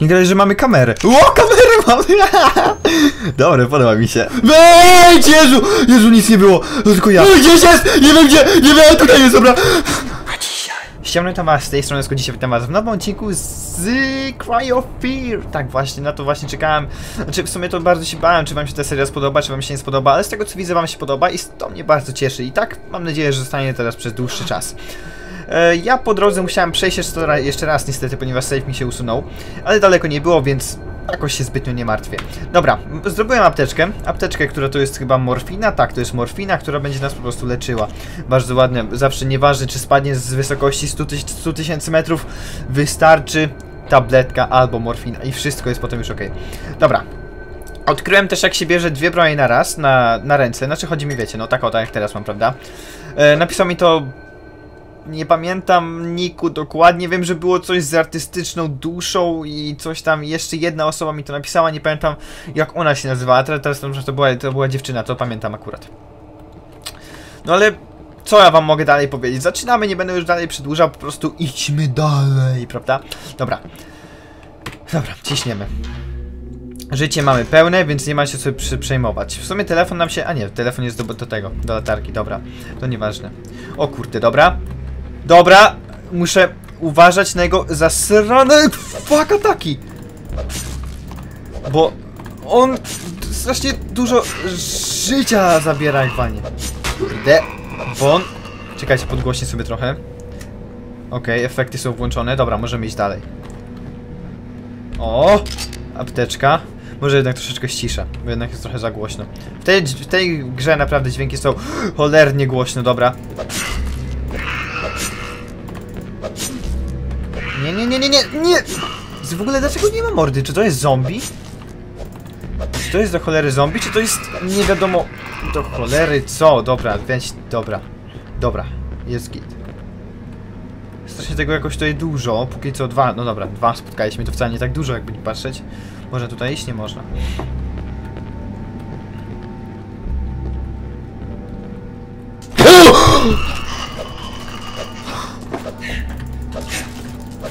Nie gadaj, że mamy kamerę. O, kamerę mamy! Dobre, podoba mi się. Wejdź, Jezu! Jezu, nic nie było. To tylko ja. Gdzieś jest! Nie wiem gdzie! Nie wiem, tutaj jest, dobra. Ściemny to was, z tej strony Sko, dzisiaj witam was w nowym odcinku z Cry of Fear. Tak właśnie, na to właśnie czekałem. Znaczy w sumie to bardzo się bałem, czy wam się ta seria spodoba, czy wam się nie spodoba, ale z tego co widzę wam się podoba i to mnie bardzo cieszy. I tak mam nadzieję, że zostanie teraz przez dłuższy czas. E, Ja po drodze musiałem przejść jeszcze ra- jeszcze raz niestety, ponieważ save mi się usunął, ale daleko nie było, więc jakoś się zbytnio nie martwię. Dobra, zrobiłem apteczkę, apteczkę, która to jest chyba morfina, tak, to jest morfina, która będzie nas po prostu leczyła. Bardzo ładne, zawsze nieważne czy spadnie z wysokości 100 tyś- 100 tysięcy metrów, wystarczy tabletka albo morfina i wszystko jest potem już ok. Dobra, Odkryłem też jak się bierze dwie bronie na raz, na, na ręce, znaczy chodzi mi wiecie, no tak o tak jak teraz mam, prawda? E, napisał mi to nie pamiętam Niku dokładnie, wiem, że było coś z artystyczną duszą i coś tam, jeszcze jedna osoba mi to napisała, nie pamiętam jak ona się nazywała, teraz, to, była, to była dziewczyna, to pamiętam akurat. No ale co ja wam mogę dalej powiedzieć? Zaczynamy, nie będę już dalej przedłużał, po prostu idźmy dalej, prawda? Dobra. Dobra, ciśniemy. Życie mamy pełne, więc nie ma się przy, przejmować. W sumie telefon nam się... A nie, telefon jest do, do tego, do latarki, dobra. To nieważne. O kurde, dobra. Dobra, muszę uważać na jego zasrane fuck ataki. Bo on strasznie dużo życia zabiera, panie. Kurde, bon. Czekajcie, podgłośnie sobie trochę. Okej, efekty są włączone. Dobra, możemy iść dalej. O! Apteczka. Może jednak troszeczkę ścisza, bo jednak jest trochę za głośno. W tej, w tej grze naprawdę dźwięki są cholernie głośno, dobra. Nie, nie, nie, nie, nie, W ogóle dlaczego nie ma mordy? Czy to jest zombie? Czy to jest do cholery zombie, czy to jest nie wiadomo do cholery co? Dobra, więc dobra. Dobra, jest git. Strasznie tego jakoś tutaj dużo, póki co dwa, no dobra, dwa spotkaliśmy, to wcale nie tak dużo jakby nie patrzeć. Można tutaj iść? Nie można.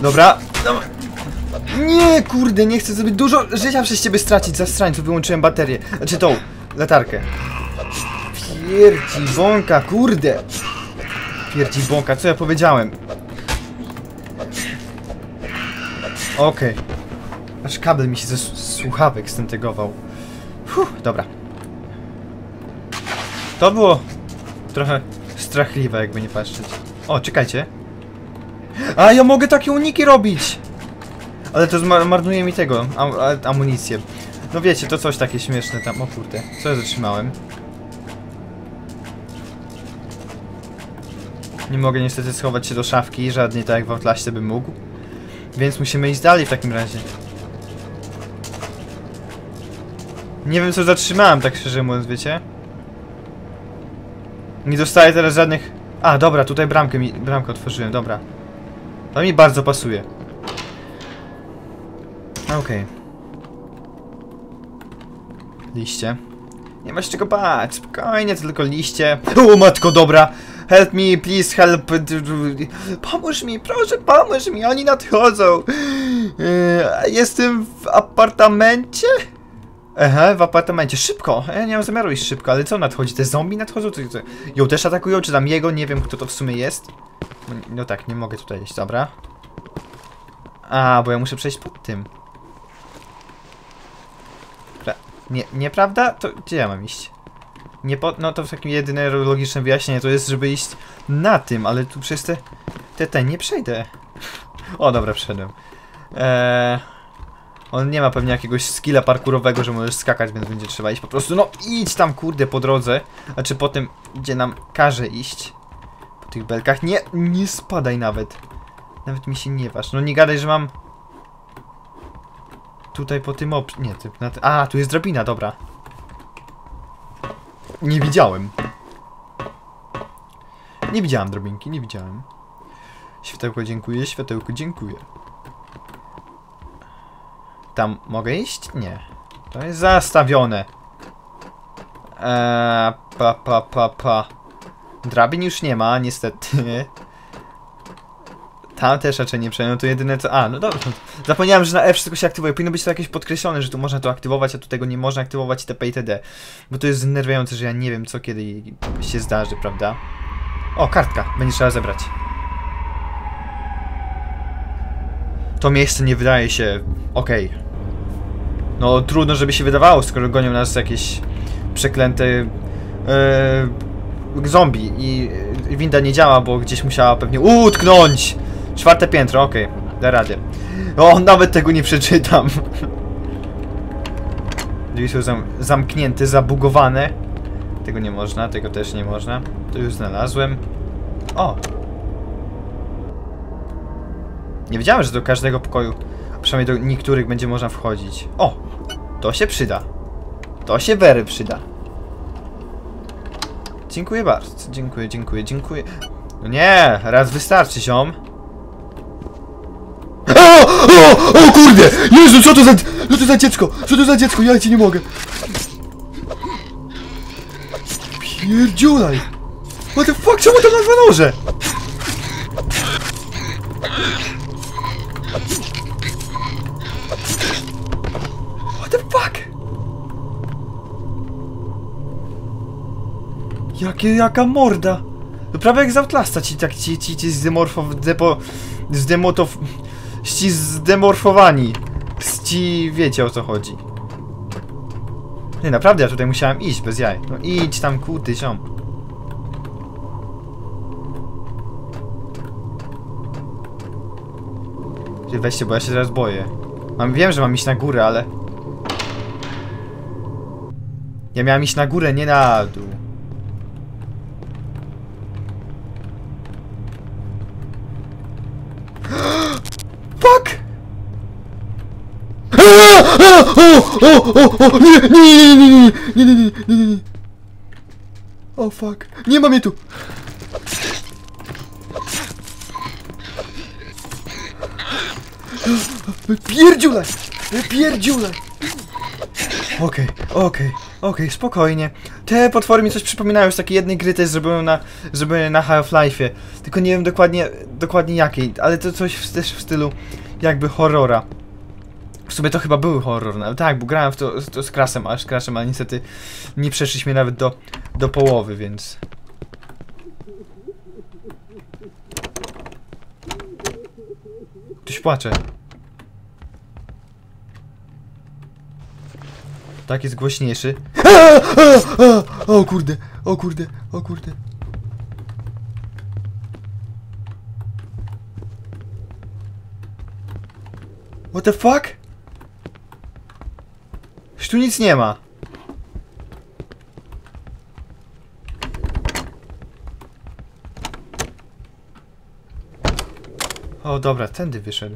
Dobra, dobra. Nie, kurde, nie chcę zbyt dużo życia przez ciebie stracić, zastrańcu, wyłączyłem baterię. Znaczy tą, latarkę. Pierdzi bąka, kurde. Pierdzi bąka, co ja powiedziałem? Okej. Aż kabel mi się ze słuchawek stentygował. Fuh, dobra. To było trochę strachliwe, jakby nie patrzeć. O, czekajcie. A, ja mogę takie uniki robić! Ale to marnuje mi tego, am amunicję. No wiecie, to coś takie śmieszne tam. O kurde, co ja zatrzymałem? Nie mogę niestety schować się do szafki, żadnej tak jak w Outlaście bym mógł. Więc musimy iść dalej w takim razie. Nie wiem co zatrzymałem, tak szczerze mówiąc, wiecie? Nie dostaję teraz żadnych... A, dobra, tutaj bramkę mi... bramkę otworzyłem, dobra. To mi bardzo pasuje. Okej. Liście. Nie masz czego bać, spokojnie, to tylko liście. O matko, dobra! Help me, please help. Pomóż mi, proszę, pomóż mi, oni nadchodzą. Eee, Jestem w apartamencie? Aha, w apartamencie. Szybko! Ja nie mam zamiaru iść szybko, ale co nadchodzi? Te zombie nadchodzą? Ją też atakują, czy tam jego? Nie wiem, kto to w sumie jest. No, tak, nie mogę tutaj iść, dobra. A, bo ja muszę przejść pod tym. Pra nie, nieprawda? To gdzie ja mam iść? Nie po... No to w takim jedyne logiczne wyjaśnienie to jest, żeby iść na tym, ale tu przez te... Te, te, nie przejdę. O, dobra, przeszedłem. Eee... On nie ma pewnie jakiegoś skilla parkurowego, że możesz skakać, więc będzie trzeba iść po prostu, no idź tam kurde po drodze, a czy po tym, gdzie nam każe iść. Po tych belkach, nie, nie spadaj nawet. Nawet mi się nie waż, no nie gadaj, że mam... Tutaj po tym op... nie, ty, na a, tu jest drabina, dobra. Nie widziałem. Nie widziałem drabinki, nie widziałem. Światełko dziękuję, światełko dziękuję. Tam mogę iść? Nie. To jest zastawione. Eee, pa, pa, pa, pa. Drabin już nie ma, niestety. Tam też raczej nie przejmę, to jedyne co... A, no dobra. Zapomniałem, że na F wszystko się aktywuje. Powinno być to jakieś podkreślone, że tu można to aktywować, a tu tego nie można aktywować itp. itd. Bo to jest znerwiające, że ja nie wiem co kiedy się zdarzy, prawda? O, kartka. Będzie trzeba zebrać. To miejsce nie wydaje się... okej. No trudno, żeby się wydawało, skoro gonią nas jakieś przeklęte... Yy, zombie i winda nie działa, bo gdzieś musiała pewnie utknąć. Czwarte piętro, okej, da radę. O, nawet tego nie przeczytam. Drzwi są zam zamknięte, zabugowane. Tego nie można, tego też nie można. To już znalazłem. O! Nie wiedziałem, że do każdego pokoju, przynajmniej do niektórych będzie można wchodzić. O! To się przyda. To się wery przyda. Dziękuję bardzo. Dziękuję, dziękuję, dziękuję. No nie, raz wystarczy, ziom. O, o, o kurde! Jezu, co to za... Co to za dziecko? Co to za dziecko? Ja ci nie mogę. Pierdziulaj! What the fuck, czemu to ma dwa noże? Jakie, jaka morda? To prawie jak z Outlasta ci tak ci, ci, ci zdemorfow... depo... zdemotow... ci zdemorfowani. Ci wiecie o co chodzi. Nie, naprawdę, ja tutaj musiałem iść, bez jaj. No idź tam, kuty, ziom. Weźcie, bo ja się zaraz boję. Mam, wiem, że mam iść na górę, ale... Ja miałem iść na górę, nie na dół. Fuck! O, nie, nie, nie, nie, nie, nie, nie, nie, nie, nie, nie. O fuck, nie ma mnie tu. Pierdziulaj! Pierdziulaj! Okej, okej, okej, spokojnie. Te potwory mi coś przypominają z takiej jednej gry też zrobiłem na, zrobiłem na Half-Life'ie. Tylko nie wiem dokładnie, dokładnie jakiej, ale to coś w, też w stylu jakby horrora. W sumie to chyba był horror, no, tak, bo grałem w to, to z Krasem, aż Krasem, ale niestety nie przeszliśmy nawet do, do połowy, więc... Ktoś płacze. Tak jest głośniejszy. O kurde, o kurde, o kurde. What the fuck? Tu nic nie ma. O, dobra, tędy wyszedł.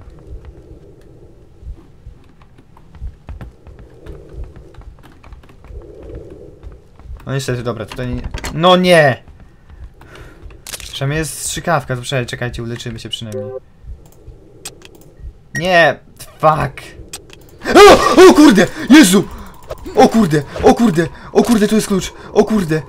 No niestety, dobra, tutaj nie... No nie! Przynajmniej jest strzykawka, to przynajmniej czekajcie, uleczymy się przynajmniej. Nie! Fuck! O, o kurde, Jezu! O kurde, o kurde, o kurde, tu jest klucz, o kurde.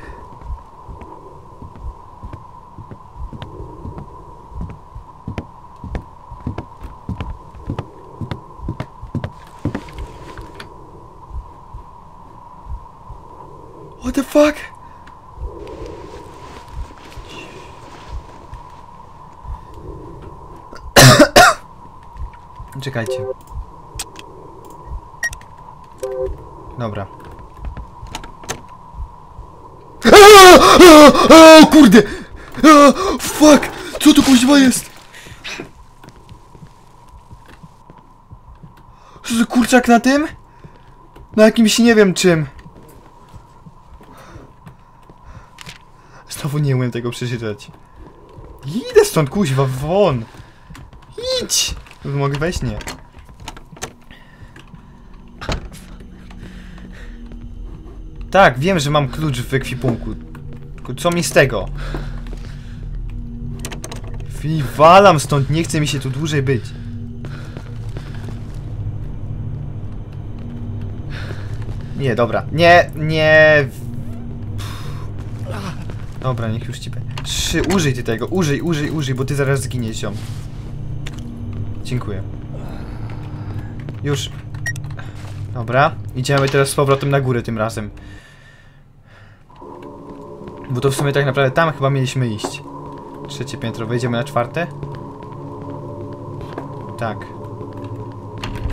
What the fuck? Czekajcie. Dobra. O kurde! A, fuck! Co to kuźwa jest? To kurczak na tym? Na jakimś nie wiem czym. Znowu nie umiem tego przeczytać. Idę stąd, kuźwa, won! Idź! Mogę wejść? Nie. Tak, wiem, że mam klucz w ekwipunku. Co mi z tego? Walam stąd, nie chce mi się tu dłużej być. Nie, dobra. Nie, nie. Dobra, niech już ci będzie. Trzy, użyj ty tego, użyj, użyj, użyj, bo ty zaraz zginiesz, ziom. Dziękuję. Już. Dobra, idziemy teraz z powrotem na górę tym razem. Bo to w sumie tak naprawdę tam chyba mieliśmy iść. Trzecie piętro, wejdziemy na czwarte? Tak.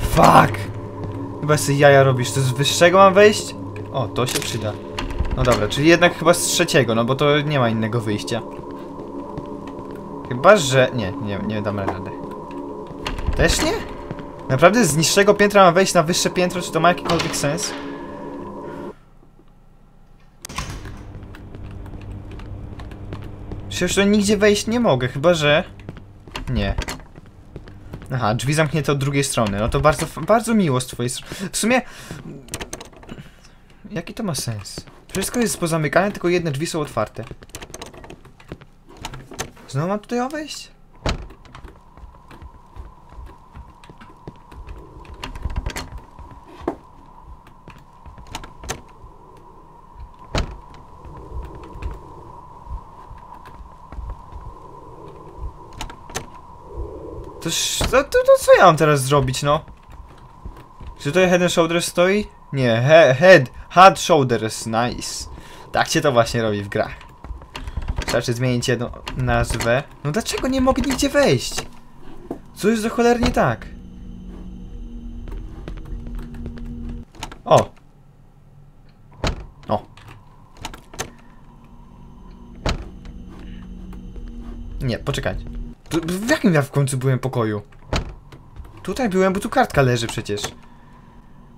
Fuck! Chyba sobie jaja robisz, to z wyższego mam wejść? O, to się przyda. No dobra, czyli jednak chyba z trzeciego, no bo to nie ma innego wyjścia. Chyba, że... Nie, nie, nie dam rady. Też nie? Naprawdę z niższego piętra mam wejść na wyższe piętro, czy to ma jakikolwiek sens? Przecież to nigdzie wejść nie mogę, chyba że... Nie. Aha, drzwi zamknięte od drugiej strony. No to bardzo, bardzo miło z twojej strony. W sumie... Jaki to ma sens? Wszystko jest pozamykane, tylko jedne drzwi są otwarte. Znowu mam tutaj wejść? To, sz- to, to, to co ja mam teraz zrobić, no? Czy tutaj Head and Shoulders stoi? Nie, he, Head, Hard Shoulders, nice. Tak się to właśnie robi w grach. Wystarczy zmienić jedną nazwę. No dlaczego nie mogę nigdzie wejść? Co jest za cholernie tak? O! O! Nie, poczekaj. W jakim ja w końcu byłem pokoju? Tutaj byłem, bo tu kartka leży przecież.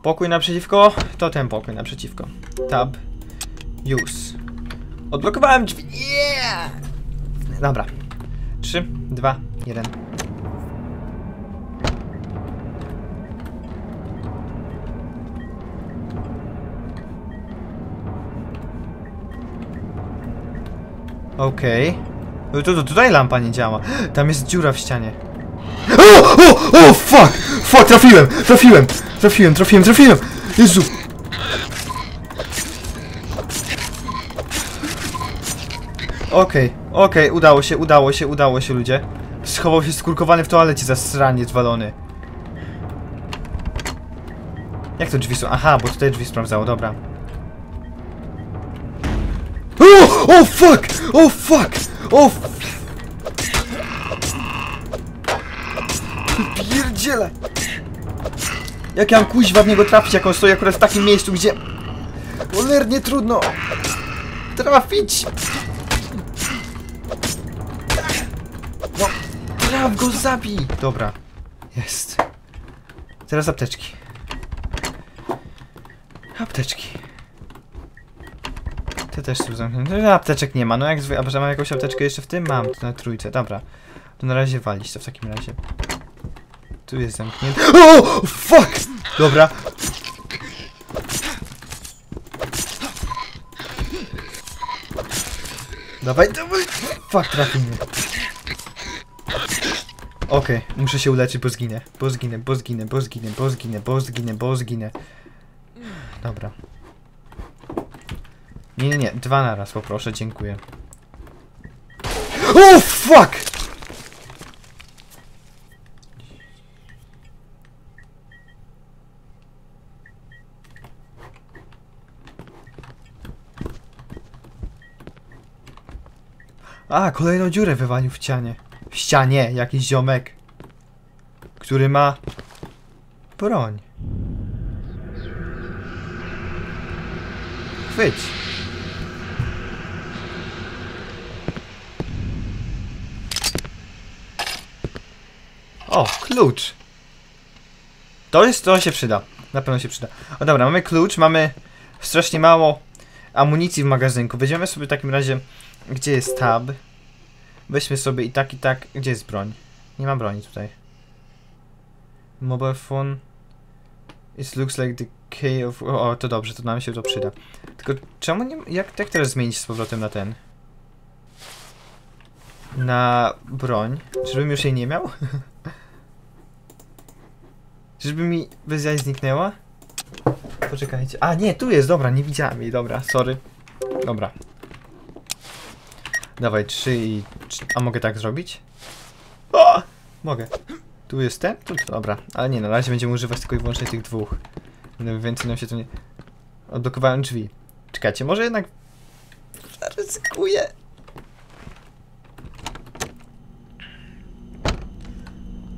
Pokój naprzeciwko, to ten pokój naprzeciwko. Tab. Use. Odblokowałem drzwi. Yeah! Dobra. 3, 2, 1. Okej. Okay. Tu, tu, tutaj lampa nie działa. Tam jest dziura w ścianie. O! O! O! Fuck! Fuck! Trafiłem! Trafiłem! Trafiłem! Trafiłem! Trafiłem! Jezu! Okej, okej, udało się, udało się, udało się, ludzie. Schował się skurkowany w toalecie za sraniec walony. Jak to drzwi są? Aha, bo tutaj drzwi sprawdzało, dobra. O! O fuck! O fuck! O f- Pierdziele! Jak ja mam kuźwa w niego trafić, jak on stoi akurat w takim miejscu, gdzie... Cholernie trudno! Trafić! No, traf go, zabij! Dobra, jest. Teraz apteczki. Apteczki. Te też są zamknięte. No, Apteczek nie ma, no jak zwykle. A mam jakąś apteczkę jeszcze w tym? Mam, to na trójce, dobra. To na razie walić to w takim razie. Tu jest zamknięte. O! Fuck! Dobra. Dawaj, dawaj! Fuck, trafił mnie. Okej, muszę się uleczyć, bo zginę. Bo zginę, bo zginę, bo zginę, bo zginę, bo zginę, bo zginę. Dobra. Nie, nie, nie, dwa na raz poproszę, dziękuję. O, fuck! A, kolejną dziurę wywalił w ścianie. W ścianie, jakiś ziomek. Który ma... broń. Chwyć. O, klucz. To jest, to się przyda. Na pewno się przyda. O dobra, mamy klucz, mamy strasznie mało amunicji w magazynku. Weźmiemy sobie w takim razie, gdzie jest tab. Weźmy sobie i tak, i tak. Gdzie jest broń? Nie ma broni tutaj. Mobile phone. It looks like the key of... O, to dobrze, to nam się to przyda. Tylko czemu nie... Jak, jak teraz zmienić z powrotem na ten? Na broń? Czyżbym już jej nie miał? Czyżby mi bez jaj zniknęła? Poczekajcie. A, nie, tu jest, dobra, nie widziałem jej, dobra, sorry. Dobra. Dawaj, trzy i... A mogę tak zrobić? O! Mogę. Tu jest ten? Tu, dobra. Ale nie, na razie będziemy używać tylko i wyłącznie tych dwóch. No, Więcej nam się tu nie... Odblokowałem drzwi. Czekajcie, może jednak... Zaryzykuję.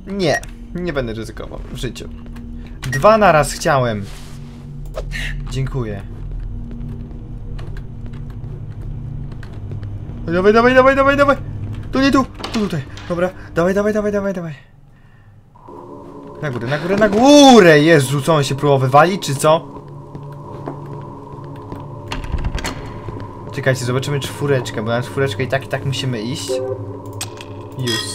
Nie, nie będę ryzykował w życiu. Dwa na raz chciałem. Dziękuję. Dawaj, dawaj, dawaj, dawaj, dawaj! Tu nie tu! Tu tutaj. Dobra, dawaj, dawaj, dawaj, dawaj, dawaj. Na górę, na górę, na górę! Jezu, co on się próbował wywalić, czy co? Czekajcie, zobaczymy czwóreczkę, bo na czwóreczkę i tak, i tak musimy iść. Już.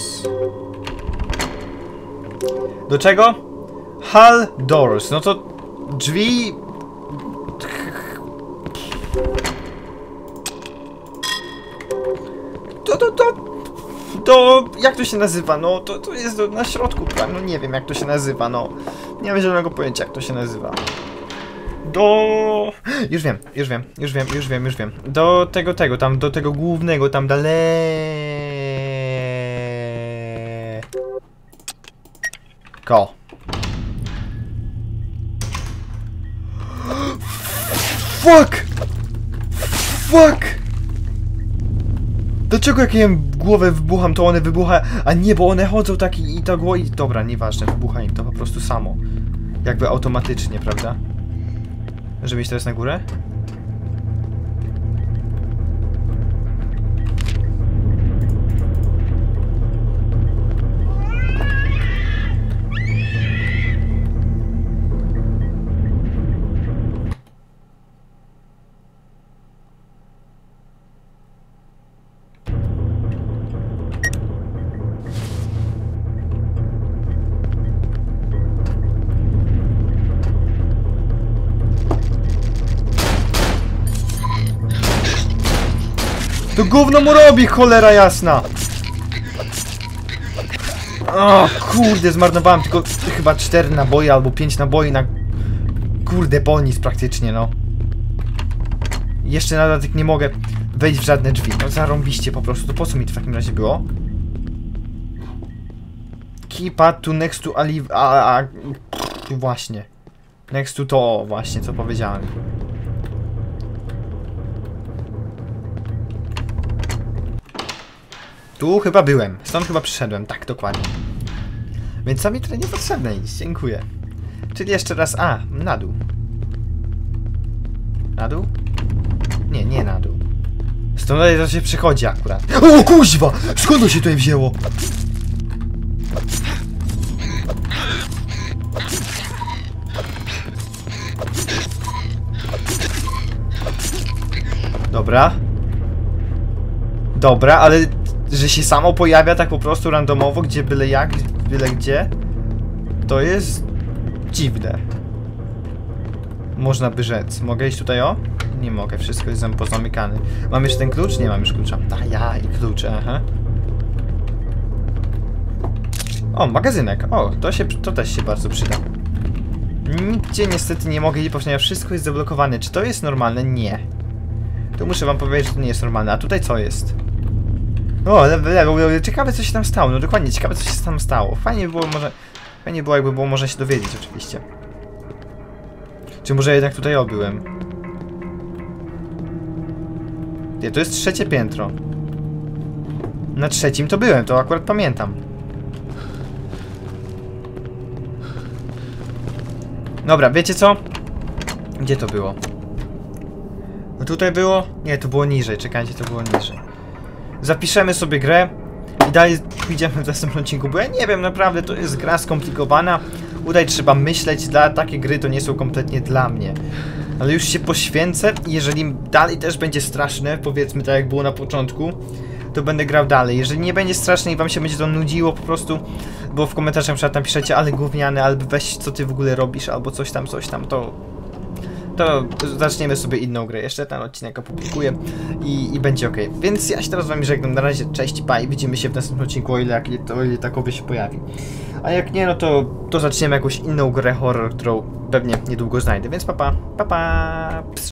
Do czego? Hall doors. No to drzwi. To, to, to. To. Jak to się nazywa? No to, to jest na środku? No nie wiem jak to się nazywa, no. Nie mam zielonego pojęcia jak to się nazywa. Do. Już wiem, już wiem, już wiem, już wiem, już wiem. Do tego, tego, tam, do tego głównego, tam dalej. Ko. Fuck! Fuck! Dlaczego jak jem głowę wybucham, to one wybucha, a nie, bo one chodzą tak i, i to gło i... Dobra, nieważne, wybucha im to po prostu samo. Jakby automatycznie, prawda? Żeby iść teraz na górę? To gówno mu robi, cholera jasna! O, kurde, zmarnowałem tylko chyba 4 naboje albo 5 naboi na... Kurde, po nic praktycznie, no. Jeszcze na dodatek nie mogę wejść w żadne drzwi. No zarąbiście po prostu. To po co mi to w takim razie było? Keypad to next to alive... A, a, a, właśnie. Next to to, właśnie, co powiedziałem. Tu chyba byłem. Stąd chyba przyszedłem. Tak, dokładnie. Więc co mi tutaj niepotrzebne iść. Dziękuję. Czyli jeszcze raz... A, na dół. Na dół? Nie, nie na dół. Stąd to się przychodzi akurat. O kuźwa! Skąd to się tutaj wzięło? Dobra. Dobra, ale że się samo pojawia tak po prostu randomowo, gdzie byle jak, byle gdzie, to jest dziwne. Można by rzec. Mogę iść tutaj o? Nie mogę, wszystko jest zam- pozamykane. Mam jeszcze ten klucz? Nie mam już klucza. A ja i klucze, aha. O, magazynek. O, to się, to też się bardzo przyda. Nigdzie niestety nie mogę iść, ponieważ wszystko jest zablokowane. Czy to jest normalne? Nie. To muszę wam powiedzieć, że to nie jest normalne. A tutaj co jest? O, level, level, ciekawe co się tam stało, no dokładnie, ciekawe co się tam stało. Fajnie by było może, fajnie było jakby było można się dowiedzieć oczywiście. Czy może jednak tutaj obyłem? Nie, to jest trzecie piętro. Na trzecim to byłem, to akurat pamiętam. Dobra, wiecie co? Gdzie to było? No tutaj było? Nie, to było niżej, czekajcie, to było niżej zapiszemy sobie grę i dalej pójdziemy w następnym odcinku, bo ja nie wiem, naprawdę to jest gra skomplikowana. Tutaj trzeba myśleć, dla takie gry to nie są kompletnie dla mnie. Ale już się poświęcę i jeżeli dalej też będzie straszne, powiedzmy tak jak było na początku, to będę grał dalej. Jeżeli nie będzie straszne i wam się będzie to nudziło po prostu, bo w komentarzach na przykład tam piszecie, ale gówniany, albo weź co ty w ogóle robisz, albo coś tam, coś tam, to to zaczniemy sobie inną grę. Jeszcze ten odcinek opublikuję i, i będzie ok. Więc ja się teraz z wami żegnam. Na razie, cześć, pa i widzimy się w następnym odcinku, o ile, o ile takowy się pojawi. A jak nie, no to, to zaczniemy jakąś inną grę horror, którą pewnie niedługo znajdę. Więc papa, papa. Pa.